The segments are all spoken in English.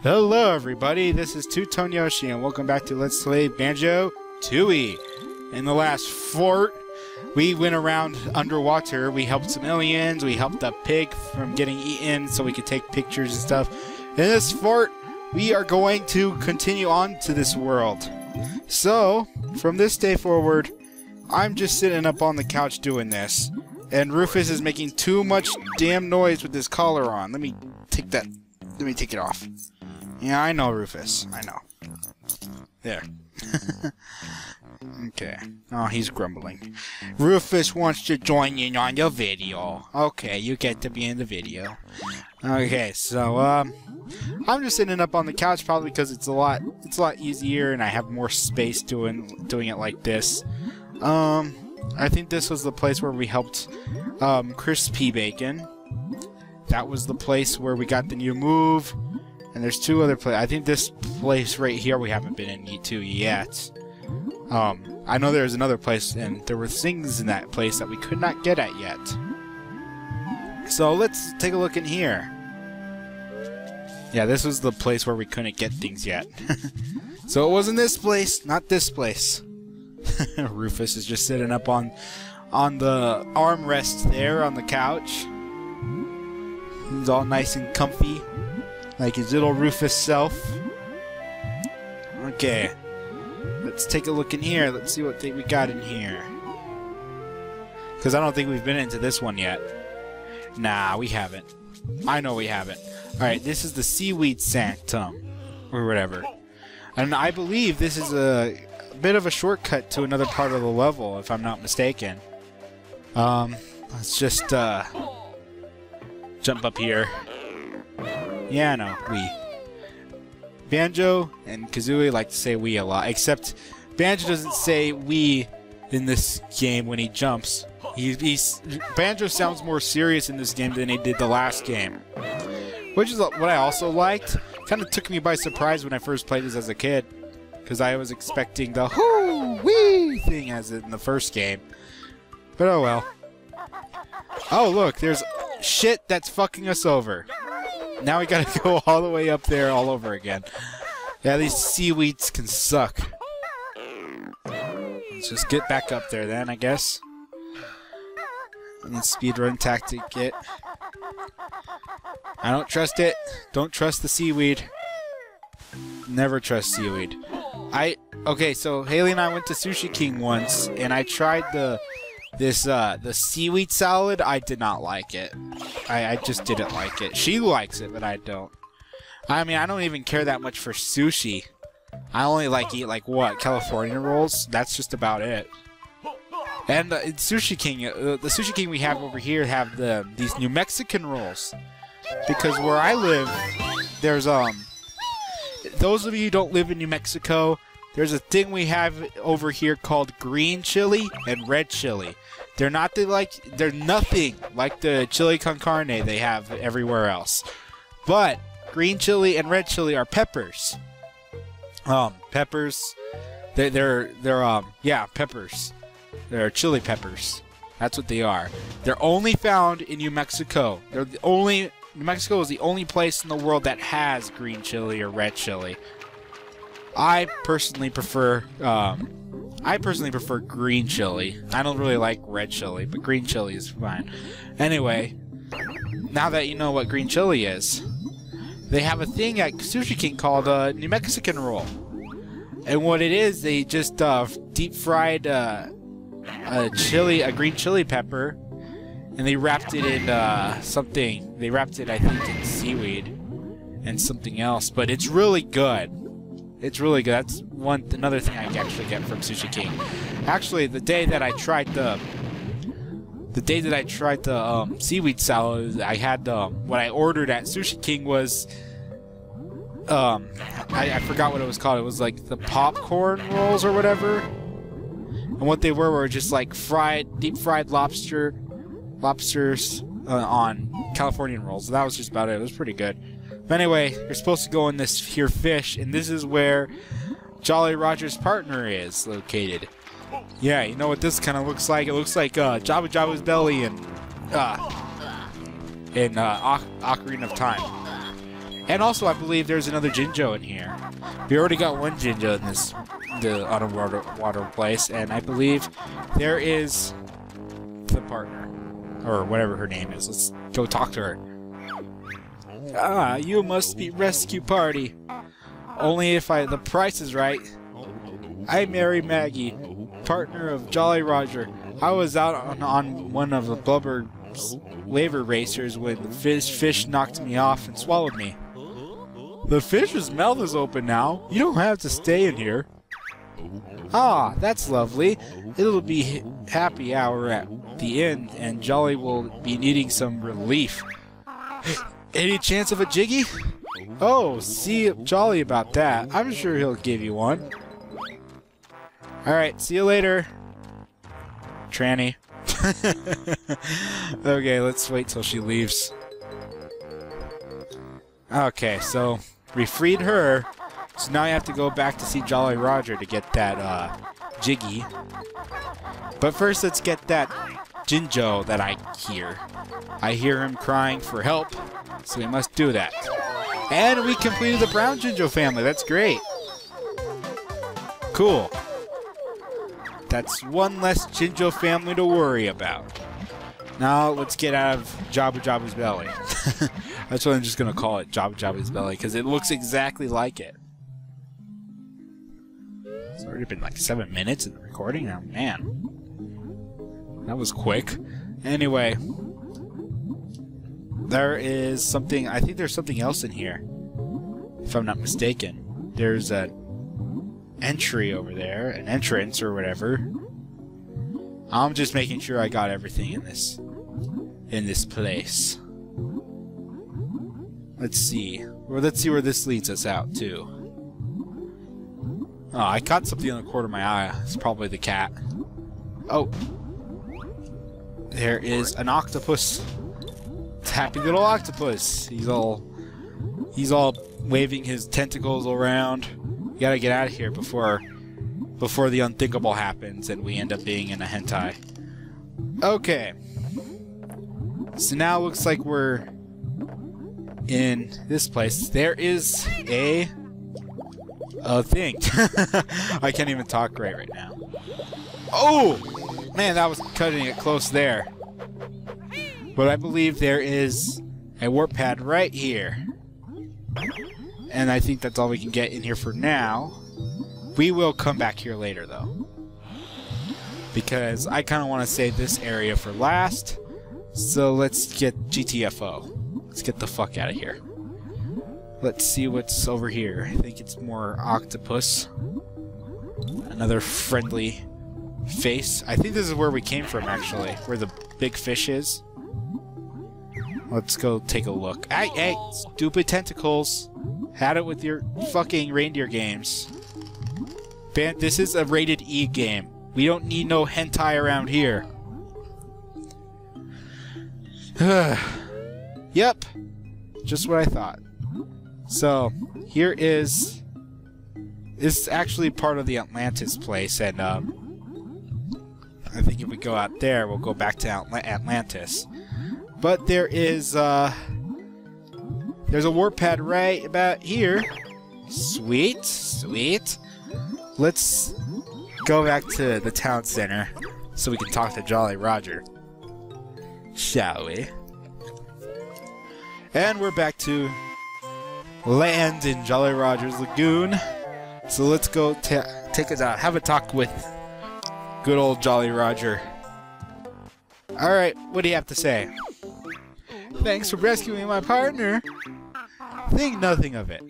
Hello everybody, this is Two-Tone Yoshi and welcome back to Let's Play Banjo-Tooie. In the last fort, we went around underwater, we helped some aliens, we helped a pig from getting eaten so we could take pictures and stuff. In this fort, we are going to continue on to this world. So, from this day forward, I'm just sitting up on the couch doing this. And Rufus is making too much damn noise with his collar on. Let me take that. Let me take it off. Yeah, I know, Rufus. I know. There. okay. Oh, he's grumbling. Rufus wants to join in on your video. Okay, you get to be in the video. Okay, so, um... I'm just sitting up on the couch probably because it's a lot it's a lot easier and I have more space doing doing it like this. Um I think this was the place where we helped um, Crispy Bacon. That was the place where we got the new move. And there's two other places. I think this place right here we haven't been in to yet. Um, I know there's another place, and there were things in that place that we could not get at yet. So let's take a look in here. Yeah, this was the place where we couldn't get things yet. so it wasn't this place, not this place. Rufus is just sitting up on on the armrest there on the couch. He's all nice and comfy, like his little Rufus self. Okay, let's take a look in here. Let's see what thing we got in here. Because I don't think we've been into this one yet. Nah, we haven't. I know we haven't. Alright, this is the Seaweed Sanctum. Or whatever. And I believe this is a bit of a shortcut to another part of the level, if I'm not mistaken. Um, let's just, uh, jump up here. Yeah, no, we. Banjo and Kazooie like to say we a lot, except Banjo doesn't say we in this game when he jumps. He, he's Banjo sounds more serious in this game than he did the last game, which is what I also liked. Kind of took me by surprise when I first played this as a kid because I was expecting the hoo wee thing as in the first game. But oh well. Oh look, there's shit that's fucking us over. Now we gotta go all the way up there all over again. Yeah, these seaweeds can suck. Let's just get back up there then, I guess. And then speedrun tactic it. I don't trust it. Don't trust the seaweed. Never trust seaweed. I okay, so Haley and I went to Sushi King once, and I tried the this uh the seaweed salad. I did not like it. I, I just didn't like it. She likes it, but I don't. I mean, I don't even care that much for sushi. I only like eat like what California rolls. That's just about it. And uh, Sushi King, uh, the Sushi King we have over here have the these New Mexican rolls, because where I live, there's um those of you who don't live in New Mexico, there's a thing we have over here called green chili and red chili. They're not the like they're nothing like the chili con carne they have everywhere else. But green chili and red chili are peppers. Um, peppers. They, they're they're um yeah peppers. They're chili peppers. That's what they are. They're only found in New Mexico. They're the only New Mexico is the only place in the world that has green chili or red chili. I personally prefer, um, I personally prefer green chili. I don't really like red chili, but green chili is fine. Anyway, now that you know what green chili is, they have a thing at Sushi King called a New Mexican roll. And what it is, they just uh, deep fried uh, a chili, a green chili pepper, and they wrapped it in uh, something. They wrapped it, I think, in seaweed and something else. But it's really good. It's really good. That's one another thing I actually get from Sushi King. Actually, the day that I tried the the day that I tried the um, seaweed salad, I had um, what I ordered at Sushi King was um, I, I forgot what it was called. It was like the popcorn rolls or whatever. And what they were were just like fried, deep fried lobster lobsters uh, on Californian rolls. That was just about it. It was pretty good. But anyway, you're supposed to go in this here fish, and this is where Jolly Roger's partner is located. Yeah, you know what this kind of looks like? It looks like uh, Jabu Jabu's belly and uh, in uh, Ocarina of Time. And also, I believe there's another Jinjo in here. We already got one Jinjo in this the underwater water place, and I believe there is the partner, or whatever her name is. Let's go talk to her. Ah, you must be rescue party. Only if I the price is right. I Merry Maggie, partner of Jolly Roger. I was out on, on one of the blubber waiver racers when the fish, fish knocked me off and swallowed me. The fish's mouth is open now. You don't have to stay in here. Ah, that's lovely. It'll be happy hour at the end, and Jolly will be needing some relief. Any chance of a jiggy? Oh, see Jolly about that. I'm sure he'll give you one. Alright, see you later. Tranny. okay, let's wait till she leaves. Okay, so we freed her. So now I have to go back to see Jolly Roger to get that uh, Jiggy. But first, let's get that Jinjo that I hear. I hear him crying for help, so we must do that. And we completed the Brown Jinjo family. That's great. Cool. That's one less Jinjo family to worry about. Now let's get out of Jabu Jabu's belly. That's what I'm just going to call it, Jabu Jabu's belly, because it looks exactly like it. It's already been like seven minutes in the recording now. Man. That was quick. Anyway. There is something, I think there's something else in here. If I'm not mistaken. There's a entry over there, an entrance or whatever. I'm just making sure I got everything in this in this place. Let's see. Well, let's see where this leads us out to. Oh, I caught something on the corner of my eye. It's probably the cat. Oh. There is an octopus. Happy little octopus. He's all he's all waving his tentacles around You gotta get out of here before before the unthinkable happens and we end up being in a hentai. Okay. So now it looks like we're in this place. There is a a thing. I can't even talk right right now. Oh! Man, that was cutting it close there. But I believe there is a warp pad right here. And I think that's all we can get in here for now. We will come back here later, though. Because I kind of want to save this area for last. So let's get GTFO. Let's get the fuck out of here. Let's see what's over here. I think it's more octopus. Another friendly face. I think this is where we came from, actually. Where the big fish is. Let's go take a look. Hey, hey, stupid tentacles. Had it with your fucking reindeer games. Ban this is a rated E game. We don't need no hentai around here. yep. Just what I thought. So, here is... This is actually part of the Atlantis place, and, um... I think if we go out there, we'll go back to Atlantis. But there is, uh... There's a warp pad right about here. Sweet, sweet. Let's go back to the town center so we can talk to Jolly Roger. Shall we? And we're back to land in Jolly Roger's Lagoon. So let's go take a have a talk with good old Jolly Roger. Alright, what do you have to say? Thanks for rescuing my partner. Think nothing of it.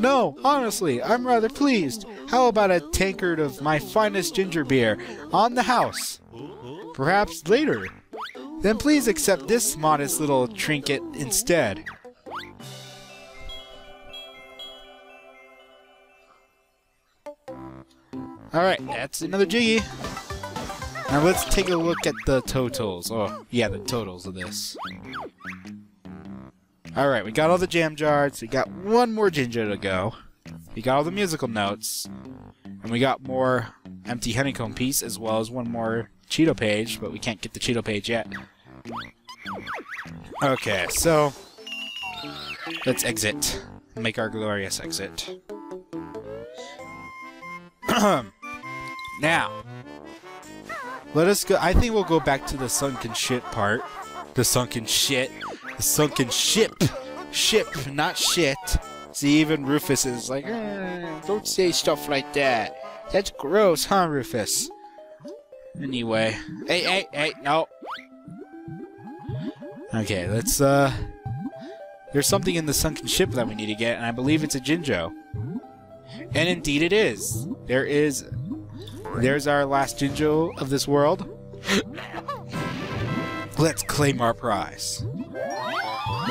No, honestly, I'm rather pleased. How about a tankard of my finest ginger beer on the house? Perhaps later. Then please accept this modest little trinket instead. Alright, that's another Jiggy. Now let's take a look at the totals. Oh, yeah, the totals of this. Alright, we got all the jam jars. We got one more Jinjo to go. We got all the musical notes. And we got more empty honeycomb piece as well as one more Cheato page, but we can't get the Cheato page yet. Okay, so Let's exit. Make our glorious exit. now, let us go. I think we'll go back to the sunken shit part. The sunken shit. The sunken ship. Ship, not shit. See, even Rufus is like, "Eh, don't say stuff like that. That's gross, huh, Rufus? Anyway. Hey, hey, hey, no. Okay, let's, uh... There's something in the sunken ship that we need to get, and I believe it's a Jinjo. And indeed it is. There is... There's our last Jinjo of this world. Let's claim our prize.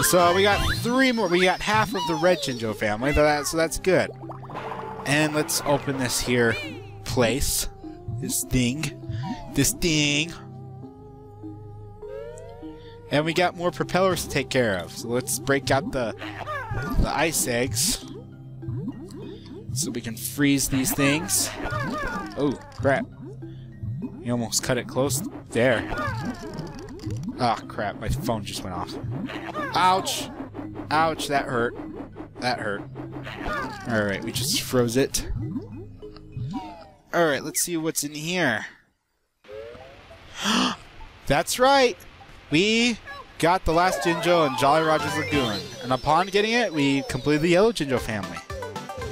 So we got three more. We got half of the red Jinjo family, so that's, so that's good. And let's open this here place. This thing. This thing. And we got more propellers to take care of. So let's break out the the ice eggs. So we can freeze these things. Oh, crap. You almost cut it close there. Ah, oh, crap. My phone just went off. Ouch. Ouch, that hurt. That hurt. Alright, we just froze it. Alright, let's see what's in here. That's right! We got the last Jinjo in Jolly Roger's Lagoon. And upon getting it, we completed the Yellow Jinjo family.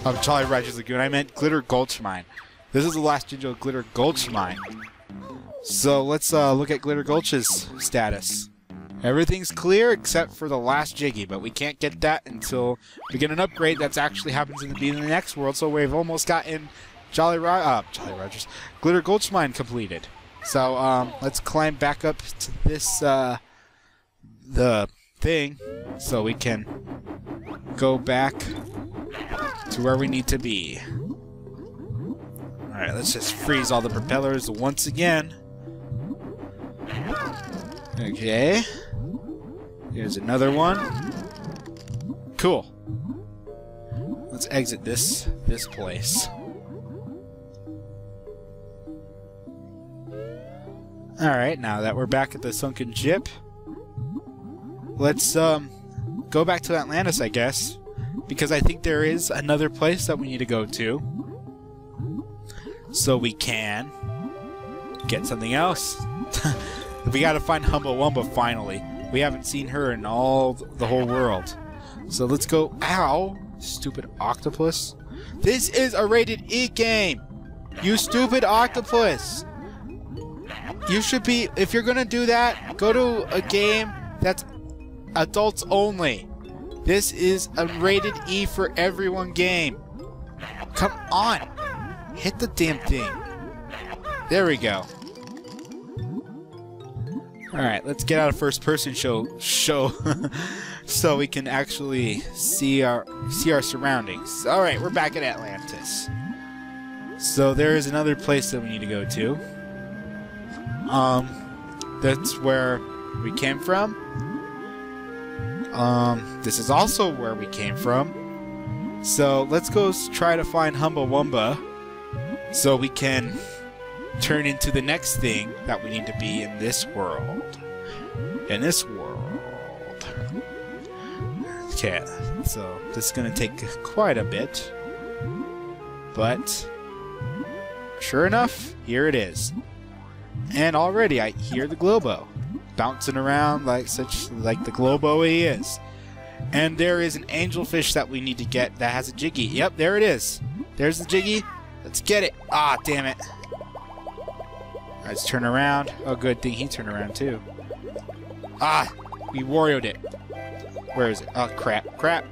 Of Jolly Roger's Lagoon. I meant Glitter Gulch Mine. This is the last Jinjo Glitter Gulch Mine. So let's uh, look at Glitter Gulch's status. Everything's clear except for the last Jiggy, but we can't get that until we get an upgrade that actually happens in the beginning of the next world. So we've almost gotten Jolly Ro uh, Jolly Rogers Glitter Gulch Mine completed. So um, let's climb back up to this uh, the thing so we can go back to where we need to be. Alright, let's just freeze all the propellers once again. Okay. Here's another one. Cool. Let's exit this this place. Alright, now that we're back at the sunken ship, let's um go back to Atlantis, I guess. Because I think there is another place that we need to go to. So we can get something else. we gotta find Humba Wumba finally. We haven't seen her in all the whole world. So let's go. Ow! Stupid octopus. This is a rated E game! You stupid octopus! You should be, if you're gonna do that, go to a game that's adults only. This is a rated E for everyone game. Come on! Hit the damn thing. There we go. Alright, let's get out of first person show show so we can actually see our see our surroundings. Alright, we're back at Atlantis. So there is another place that we need to go to. Um that's where we came from. Um this is also where we came from. So let's go try to find Humba Wumba so we can turn into the next thing that we need to be in this world. In this world. Okay, so this is going to take quite a bit. But, sure enough, here it is. And already I hear the Glowbo bouncing around like such like the Glowbo he is. And there is an angelfish that we need to get that has a Jiggy. Yep, there it is. There's the Jiggy. Let's get it. Ah, damn it. Let's turn around. Oh, good thing he turned around too. Ah, we Warioed it. Where is it? Oh, crap, crap.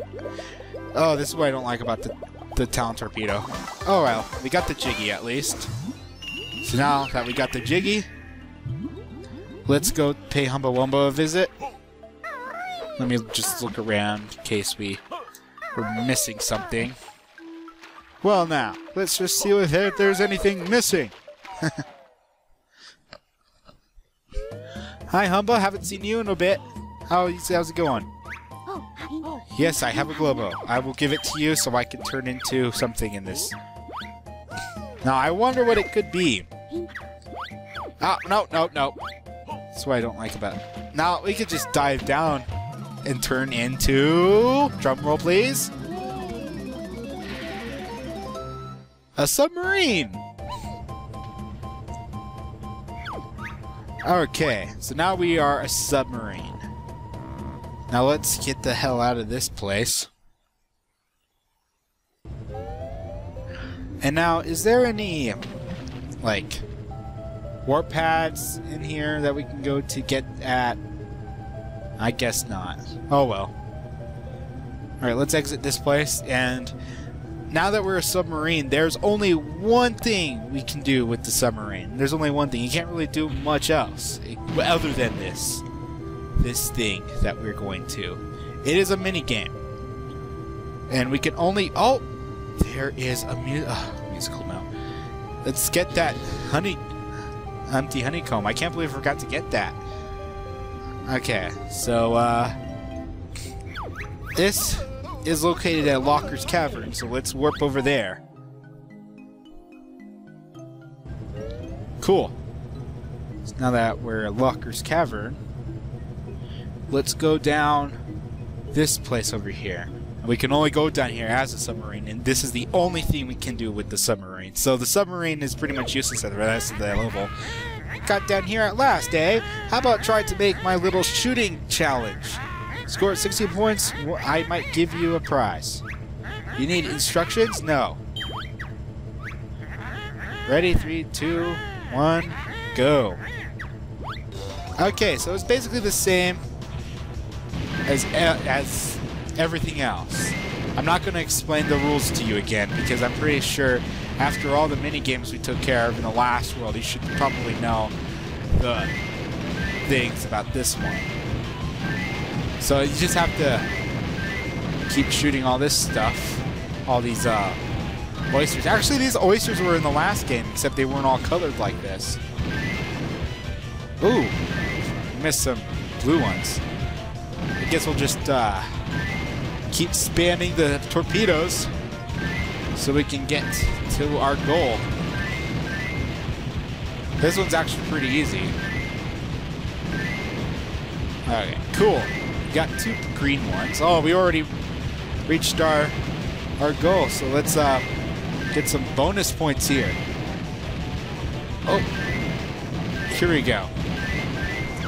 Oh, this is what I don't like about the, the Talon Torpedo. Oh, well, we got the Jiggy at least. So now that we got the Jiggy, let's go pay Humba Wumba a visit. Let me just look around in case we were missing something. Well, now, let's just see if there's anything missing. Hi, Humba. Haven't seen you in a bit. How, how's it going? Yes, I have a Glowbo. I will give it to you so I can turn into something in this. Now, I wonder what it could be. Oh, no, no, no. That's what I don't like about it. Now, we could just dive down and turn into drum roll, please. A submarine. Okay, so now we are a submarine. Now let's get the hell out of this place. And now, is there any, like, warp pads in here that we can go to get at? I guess not. Oh well. Alright, let's exit this place, and now that we're a submarine, there's only one thing we can do with the submarine. There's only one thing. You can't really do much else other than this. This thing that we're going to. It is a mini game. And we can only... Oh! There is a mu uh, musical note. Let's get that honey... Empty honeycomb. I can't believe I forgot to get that. Okay, so, uh... This is located at Locker's Cavern, so let's warp over there. Cool. So now that we're at Locker's Cavern, let's go down this place over here. We can only go down here as a submarine, and this is the only thing we can do with the submarine. So the submarine is pretty much useless at the rest of the level. Got down here at last, eh? How about try to make my little shooting challenge? Score 60 points, I might give you a prize. You need instructions? No. Ready? Three, two, one, go. Okay, so it's basically the same as as everything else. I'm not going to explain the rules to you again because I'm pretty sure after all the mini games we took care of in the last world, you should probably know the things about this one. So you just have to keep shooting all this stuff, all these uh, oysters. Actually, these oysters were in the last game, except they weren't all colored like this. Ooh, missed some blue ones. I guess we'll just uh, keep spamming the torpedoes so we can get to our goal. This one's actually pretty easy. Okay, cool. We got two green ones. Oh, we already reached our our goal. So let's uh, get some bonus points here. Oh, here we go.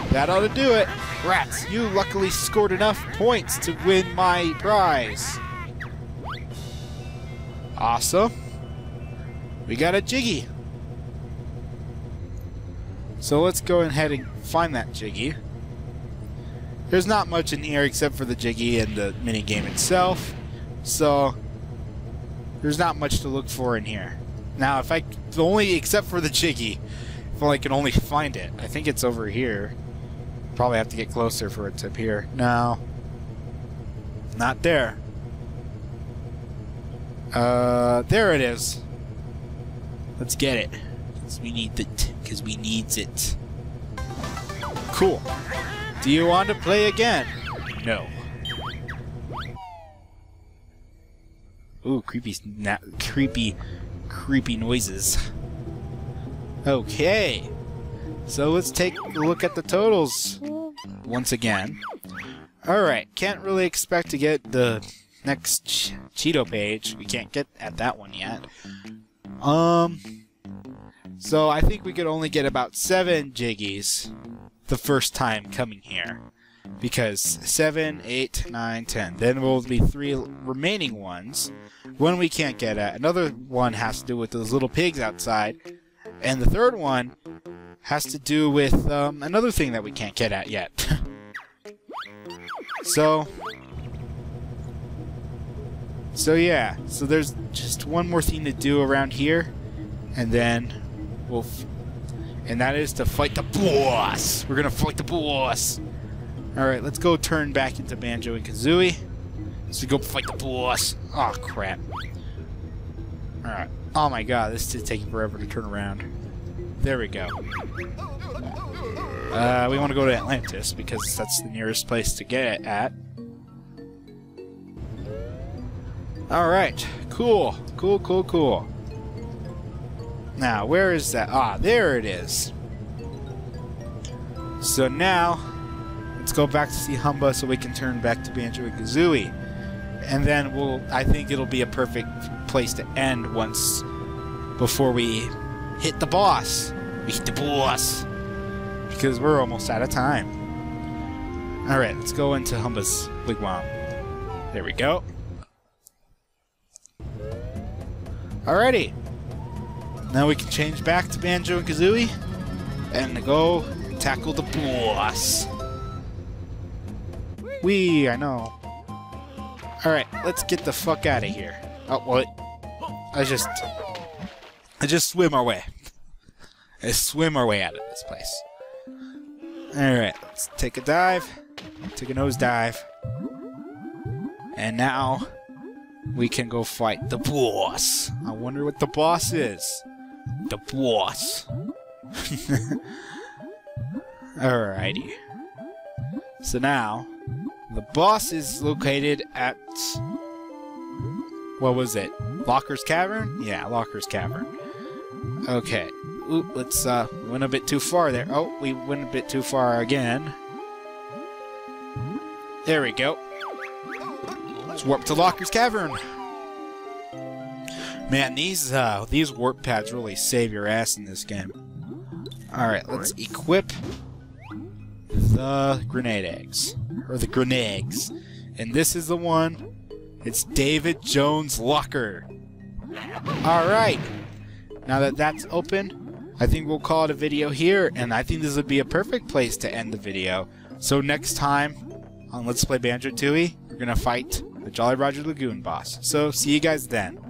That ought to do it. Rats, you luckily scored enough points to win my prize. Awesome. We got a Jiggy. So let's go ahead and find that Jiggy. There's not much in here except for the Jiggy and the mini game itself. So there's not much to look for in here. Now, if I only except for the Jiggy, if I can only find it, I think it's over here. Probably have to get closer for it to appear. No, not there. Uh, there it is. Let's get it. Because we need it. Because we needs it. Cool. Do you want to play again? No. Ooh, creepy, creepy, creepy noises. Okay. So let's take a look at the totals once again. Alright, can't really expect to get the next Ch Cheato page. We can't get at that one yet. Um, so I think we could only get about seven Jiggies the first time coming here. Because 7, 8, 9, 10. Then there will be three remaining ones. One we can't get at. Another one has to do with those little pigs outside. And the third one has to do with um, another thing that we can't get at yet. so, so yeah, so there's just one more thing to do around here, and then we'll, and that is to fight the boss. We're gonna fight the boss. All right, let's go turn back into Banjo and Kazooie. We go fight the boss. Oh crap! All right. Oh my god, this is taking forever to turn around. There we go. Uh, we want to go to Atlantis because that's the nearest place to get it at. Alright, cool. Cool, cool, cool. Now, where is that? Ah, there it is. So now, let's go back to see Humba so we can turn back to Banjo and Kazooie. And then we'll I think it'll be a perfect place to end once before we hit the boss. We hit the boss. Because we're almost out of time. Alright, let's go into Humba's wigwam. There we go. Alrighty. Now we can change back to Banjo and Kazooie and go tackle the boss. Wee, I know. Alright, let's get the fuck out of here. Oh, what? I just... I just swim our way. I swim our way out of this place. Alright, let's take a dive. Take a nose dive. And now we can go fight the boss. I wonder what the boss is. The boss. Alrighty. So now, the boss is located at. What was it? Locker's Cavern? Yeah, Locker's Cavern. Okay. Oop, let's, uh, went a bit too far there. Oh, we went a bit too far again. There we go. Let's warp to Locker's Cavern. Man, these uh, these warp pads really save your ass in this game. Alright, let's equip the grenade eggs. Or the grenades. And this is the one. It's David Jones' locker. Alright. Now that that's open, I think we'll call it a video here. And I think this would be a perfect place to end the video. So next time on Let's Play Banjo-Tooie, we're going to fight the Jolly Roger Lagoon boss. So see you guys then.